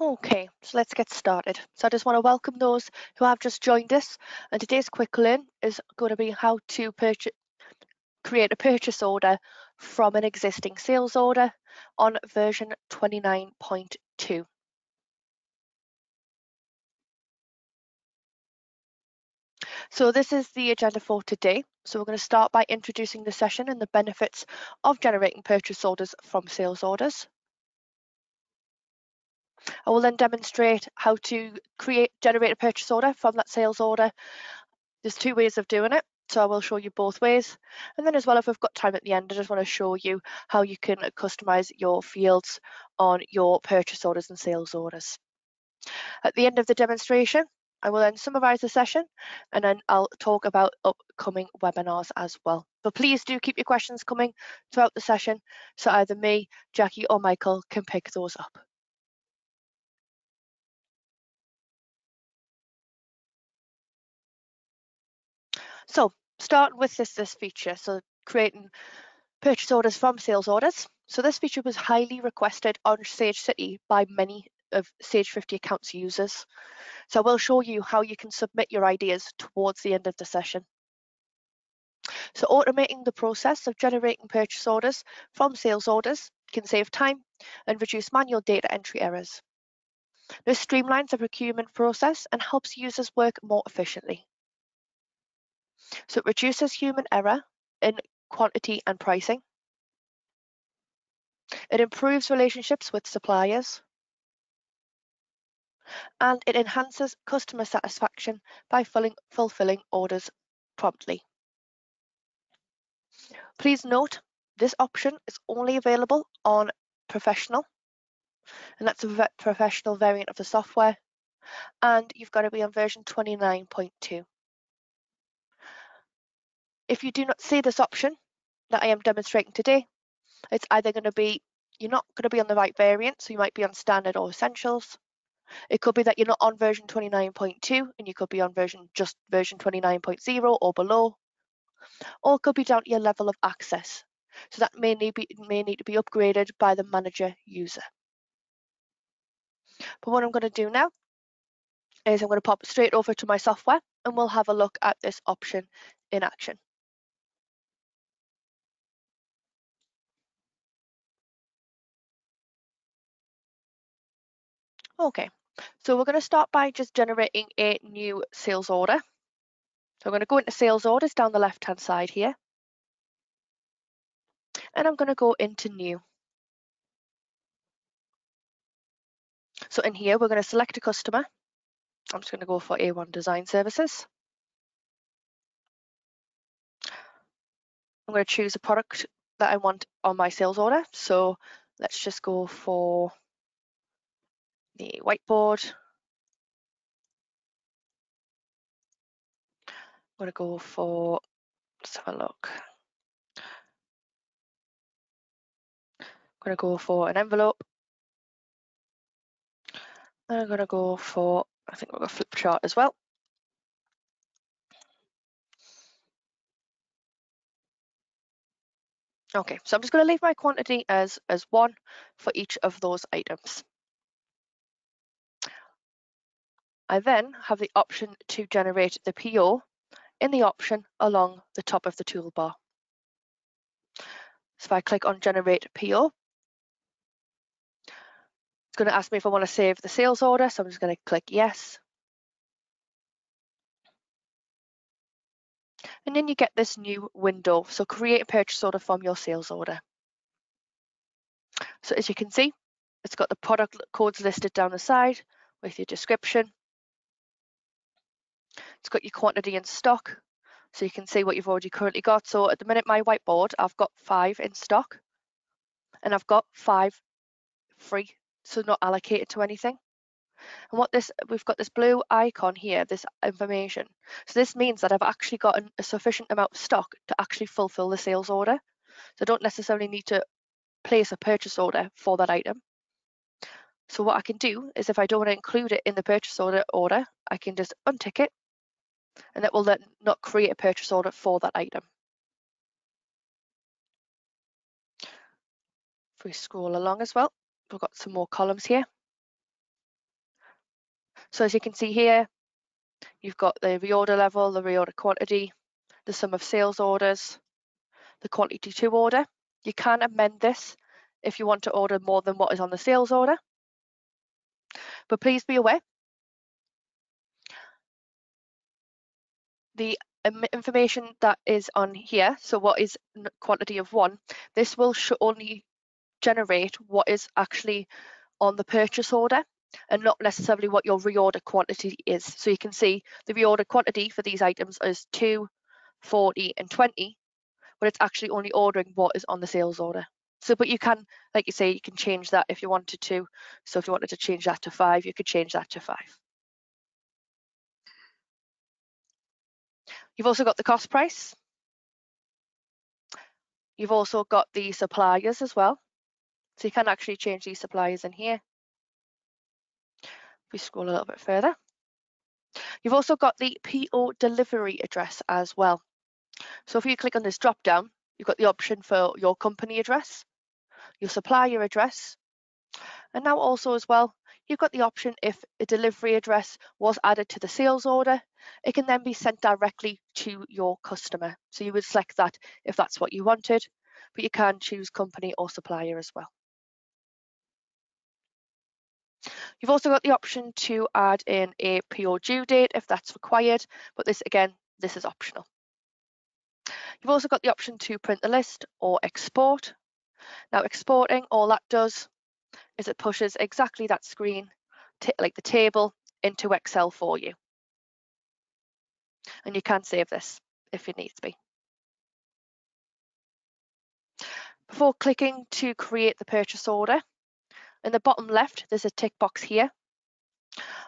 Okay, so let's get started. So I just want to welcome those who have just joined us. And today's quick learn is going to be how to purchase, create a purchase order from an existing sales order on version 29.2. So this is the agenda for today. So we're going to start by introducing the session and the benefits of generating purchase orders from sales orders. I will then demonstrate how to create, generate a purchase order from that sales order. There's two ways of doing it. So I will show you both ways. And then as well, if we've got time at the end, I just want to show you how you can customize your fields on your purchase orders and sales orders. At the end of the demonstration, I will then summarize the session and then I'll talk about upcoming webinars as well. But please do keep your questions coming throughout the session so either me, Jackie or Michael can pick those up. So starting with this, this feature, so creating purchase orders from sales orders. So this feature was highly requested on Sage City by many of Sage 50 accounts users. So I will show you how you can submit your ideas towards the end of the session. So automating the process of generating purchase orders from sales orders can save time and reduce manual data entry errors. This streamlines the procurement process and helps users work more efficiently. So it reduces human error in quantity and pricing. It improves relationships with suppliers. And it enhances customer satisfaction by filling, fulfilling orders promptly. Please note, this option is only available on professional, and that's a professional variant of the software, and you've got to be on version 29.2. If you do not see this option that I am demonstrating today, it's either going to be you're not going to be on the right variant, so you might be on standard or essentials. It could be that you're not on version 29.2 and you could be on version just version 29.0 or below. Or it could be down to your level of access. So that may need, be, may need to be upgraded by the manager user. But what I'm going to do now is I'm going to pop straight over to my software and we'll have a look at this option in action. Okay, so we're going to start by just generating a new sales order. So I'm going to go into sales orders down the left hand side here. And I'm going to go into new. So in here, we're going to select a customer. I'm just going to go for A1 Design Services. I'm going to choose a product that I want on my sales order. So let's just go for the whiteboard. I'm going to go for, let's have a look. I'm going to go for an envelope. And I'm going to go for, I think we've got a flip chart as well. Okay, so I'm just going to leave my quantity as, as one for each of those items. I then have the option to generate the PO in the option along the top of the toolbar. So if I click on generate PO, it's going to ask me if I want to save the sales order. So I'm just going to click yes. And then you get this new window. So create a purchase order from your sales order. So as you can see, it's got the product codes listed down the side with your description, it's got your quantity in stock, so you can see what you've already currently got. So at the minute, my whiteboard, I've got five in stock, and I've got five free, so not allocated to anything. And what this, we've got this blue icon here, this information. So this means that I've actually got a sufficient amount of stock to actually fulfill the sales order. So I don't necessarily need to place a purchase order for that item. So what I can do is if I don't want to include it in the purchase order order, I can just untick it and that will then not create a purchase order for that item. If we scroll along as well, we've got some more columns here. So as you can see here, you've got the reorder level, the reorder quantity, the sum of sales orders, the quantity to order. You can amend this if you want to order more than what is on the sales order. But please be aware, the um, information that is on here, so what is quantity of one, this will only generate what is actually on the purchase order and not necessarily what your reorder quantity is. So you can see the reorder quantity for these items is 2, 40 and 20, but it's actually only ordering what is on the sales order. So, but you can, like you say, you can change that if you wanted to. So if you wanted to change that to five, you could change that to five. You've also got the cost price. You've also got the suppliers as well. So you can actually change these suppliers in here. If we scroll a little bit further. You've also got the PO delivery address as well. So if you click on this drop down, you've got the option for your company address, your supplier address, and now also as well, you've got the option if a delivery address was added to the sales order, it can then be sent directly to your customer. So you would select that if that's what you wanted, but you can choose company or supplier as well. You've also got the option to add in a PO due date if that's required, but this again, this is optional. You've also got the option to print the list or export. Now exporting, all that does is it pushes exactly that screen, like the table, into Excel for you. And you can save this if it needs to be. Before clicking to create the purchase order, in the bottom left, there's a tick box here.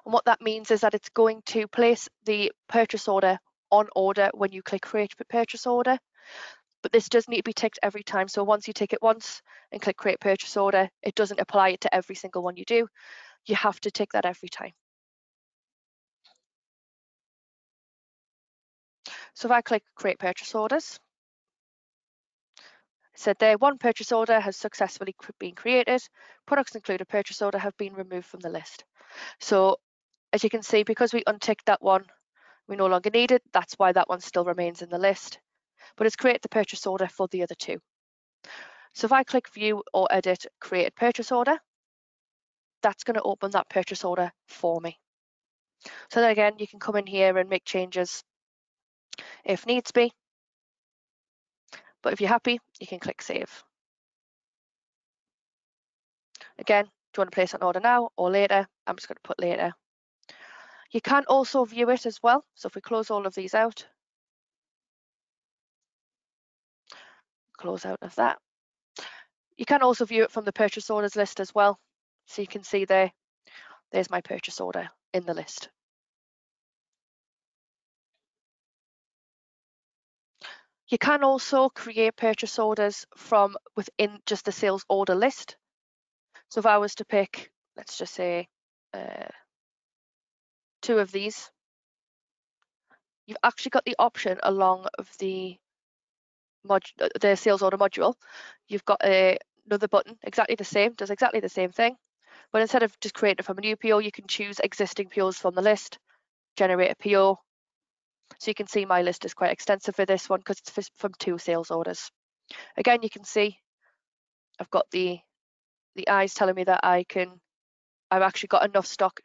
And what that means is that it's going to place the purchase order on order when you click create purchase order. But this does need to be ticked every time. So once you tick it once and click create purchase order, it doesn't apply it to every single one you do. You have to tick that every time. So if I click create purchase orders, it said there one purchase order has successfully been created. Products included purchase order have been removed from the list. So as you can see, because we unticked that one, we no longer need it. That's why that one still remains in the list. But it's created the purchase order for the other two. So if I click view or edit create purchase order, that's going to open that purchase order for me. So then again, you can come in here and make changes if needs be. But if you're happy, you can click save. Again, do you want to place an order now or later? I'm just going to put later. You can also view it as well. So if we close all of these out, close out of that. You can also view it from the purchase orders list as well. So you can see there, there's my purchase order in the list. You can also create purchase orders from within just the sales order list. So if I was to pick, let's just say, uh, two of these, you've actually got the option along of the uh, the sales order module. You've got a, another button, exactly the same, does exactly the same thing. But instead of just creating it from a new PO, you can choose existing POs from the list, generate a PO, so you can see my list is quite extensive for this one because it's from two sales orders. Again, you can see I've got the the eyes telling me that I can, I've actually got enough stock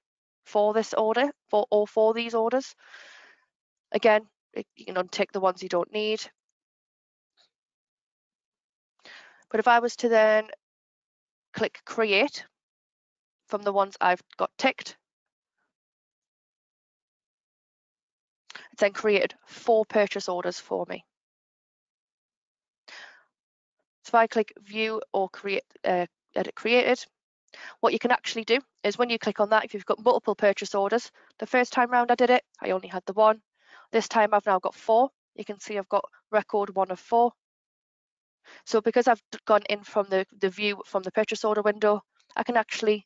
for this order, for all four these orders. Again, you can untick the ones you don't need. But if I was to then click create from the ones I've got ticked, it's then created four purchase orders for me. So if I click view or create uh, edit created, what you can actually do is when you click on that, if you've got multiple purchase orders, the first time round I did it, I only had the one. This time I've now got four. You can see I've got record one of four. So because I've gone in from the, the view from the purchase order window, I can actually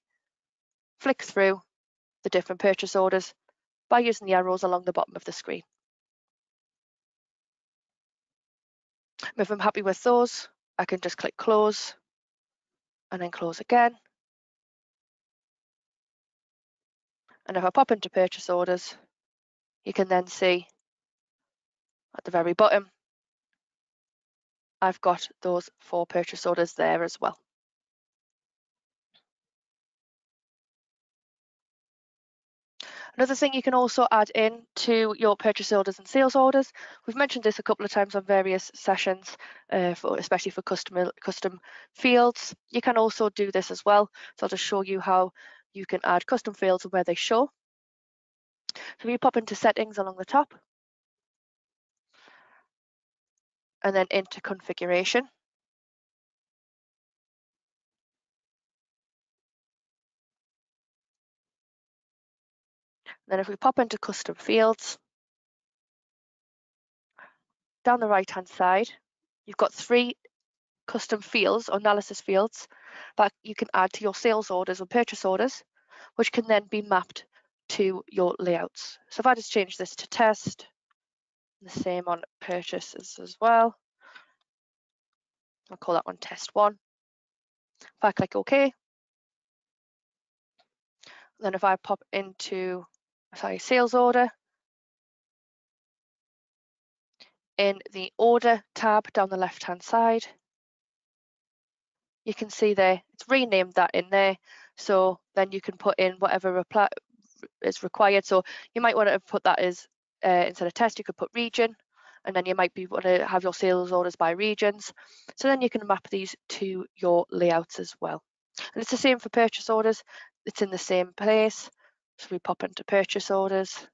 flick through the different purchase orders by using the arrows along the bottom of the screen. If I'm happy with those, I can just click close and then close again. And if I pop into purchase orders, you can then see at the very bottom, I've got those four purchase orders there as well. Another thing you can also add in to your purchase orders and sales orders, we've mentioned this a couple of times on various sessions, uh, for, especially for custom, custom fields. You can also do this as well. So I'll just show you how you can add custom fields and where they show. So you pop into settings along the top and then into configuration. Then if we pop into custom fields, down the right hand side, you've got three custom fields or analysis fields that you can add to your sales orders or purchase orders, which can then be mapped to your layouts. So if I just change this to test, the same on purchases as well. I'll call that one test one. If I click OK, then if I pop into sorry, sales order, in the order tab down the left hand side, you can see there it's renamed that in there so then you can put in whatever reply is required so you might want to put that as uh, instead of test you could put region and then you might be want to have your sales orders by regions. So then you can map these to your layouts as well. And it's the same for purchase orders. It's in the same place. So we pop into purchase orders.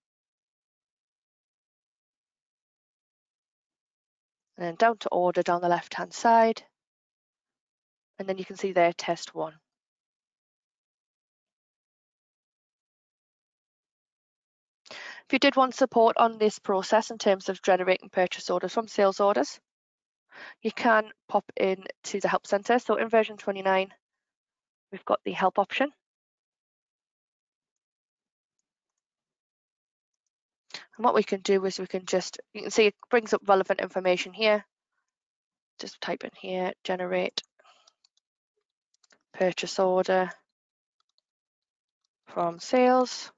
And then down to order down the left hand side. And then you can see there test one If you did want support on this process in terms of generating purchase orders from sales orders, you can pop in to the help center. So in version 29, we've got the help option. And what we can do is we can just, you can see it brings up relevant information here. Just type in here, generate purchase order from sales.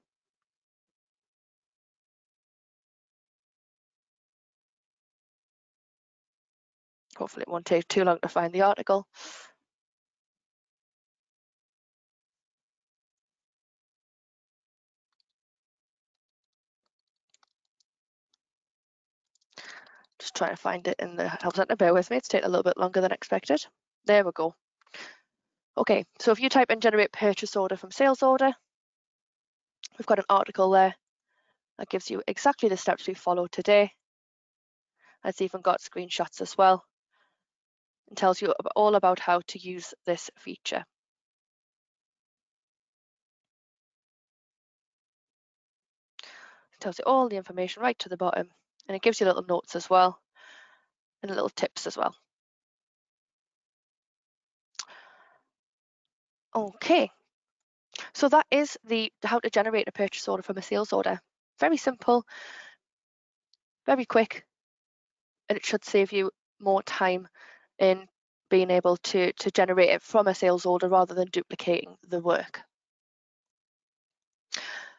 Hopefully it won't take too long to find the article. Just trying to find it in the help center. Bear with me, it's taking a little bit longer than expected. There we go. Okay, so if you type in generate purchase order from sales order, we've got an article there that gives you exactly the steps we followed today. It's even got screenshots as well and tells you all about how to use this feature. It tells you all the information right to the bottom and it gives you little notes as well and little tips as well. Okay, so that is the how to generate a purchase order from a sales order. Very simple, very quick, and it should save you more time in being able to, to generate it from a sales order rather than duplicating the work.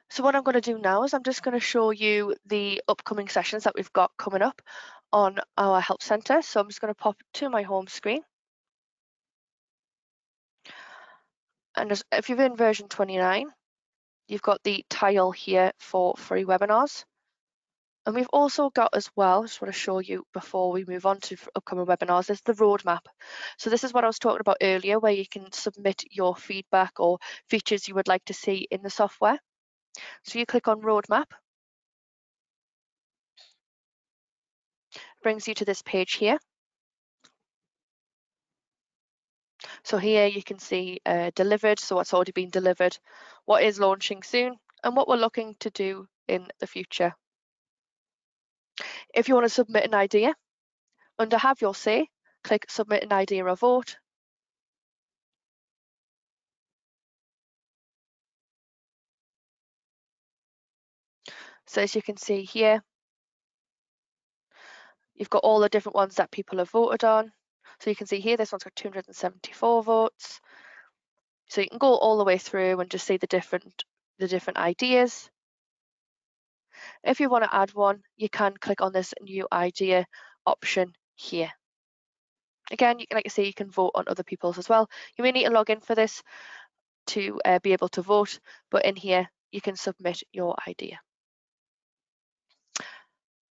So what I'm going to do now is I'm just going to show you the upcoming sessions that we've got coming up on our help center. So I'm just going to pop to my home screen. And if you're in version 29, you've got the tile here for free webinars. And we've also got as well, just want to show you before we move on to upcoming webinars, is the roadmap. So this is what I was talking about earlier, where you can submit your feedback or features you would like to see in the software. So you click on roadmap. Brings you to this page here. So here you can see uh, delivered, so what's already been delivered, what is launching soon, and what we're looking to do in the future. If you want to submit an idea, under Have Your Say, click Submit an Idea or Vote. So as you can see here, you've got all the different ones that people have voted on. So you can see here, this one's got 274 votes. So you can go all the way through and just see the different the different ideas. If you want to add one, you can click on this new idea option here. Again, you can, like I say, you can vote on other people's as well. You may need to log in for this to uh, be able to vote, but in here you can submit your idea.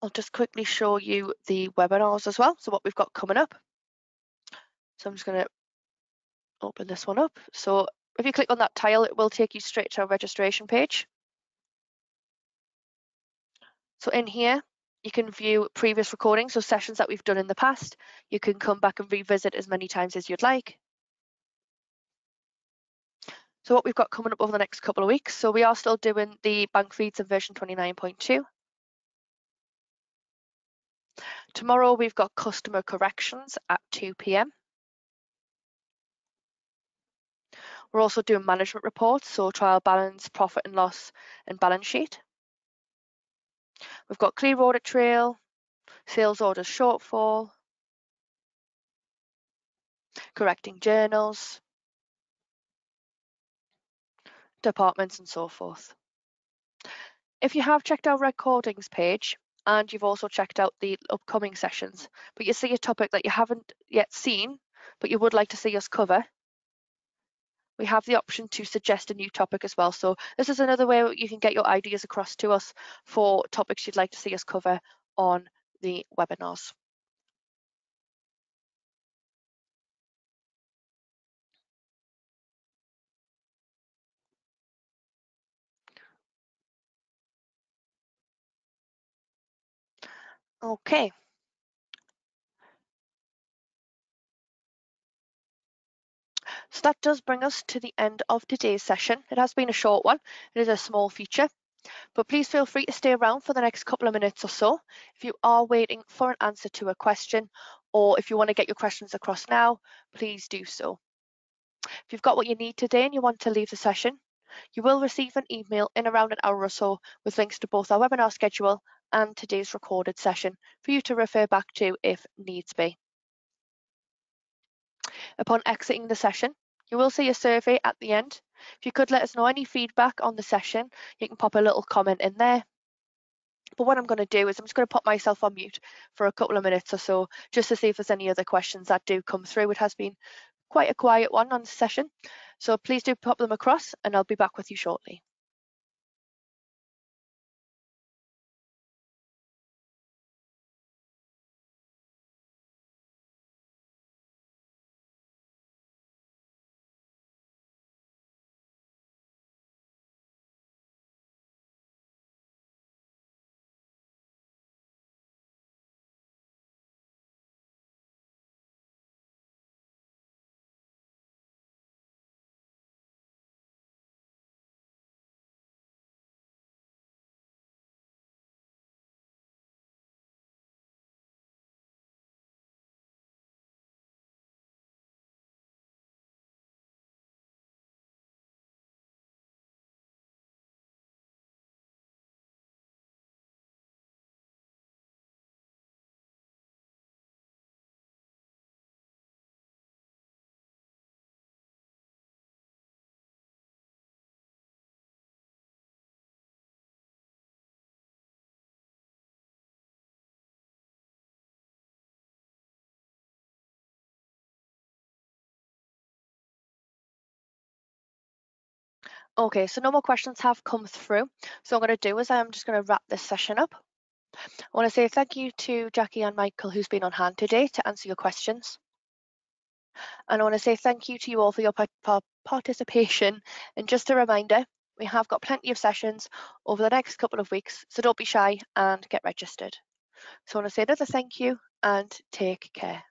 I'll just quickly show you the webinars as well. So what we've got coming up. So I'm just going to open this one up. So if you click on that tile, it will take you straight to our registration page. So in here, you can view previous recordings, so sessions that we've done in the past. You can come back and revisit as many times as you'd like. So what we've got coming up over the next couple of weeks, so we are still doing the bank feeds in version 29.2. Tomorrow we've got customer corrections at 2 p.m. We're also doing management reports, so trial balance, profit and loss, and balance sheet. We've got clear audit trail, sales orders shortfall, correcting journals, departments and so forth. If you have checked our recordings page and you've also checked out the upcoming sessions, but you see a topic that you haven't yet seen, but you would like to see us cover, we have the option to suggest a new topic as well. So this is another way you can get your ideas across to us for topics you'd like to see us cover on the webinars. Okay. So that does bring us to the end of today's session. It has been a short one. It is a small feature, but please feel free to stay around for the next couple of minutes or so. If you are waiting for an answer to a question, or if you want to get your questions across now, please do so. If you've got what you need today and you want to leave the session, you will receive an email in around an hour or so with links to both our webinar schedule and today's recorded session for you to refer back to if needs be. Upon exiting the session, you will see a survey at the end. If you could let us know any feedback on the session, you can pop a little comment in there. But what I'm going to do is I'm just going to pop myself on mute for a couple of minutes or so, just to see if there's any other questions that do come through. It has been quite a quiet one on the session. So please do pop them across and I'll be back with you shortly. Okay, so no more questions have come through. So I'm going to do is I'm just going to wrap this session up. I want to say thank you to Jackie and Michael who's been on hand today to answer your questions. And I want to say thank you to you all for your participation. And just a reminder, we have got plenty of sessions over the next couple of weeks, so don't be shy and get registered. So I want to say another thank you and take care.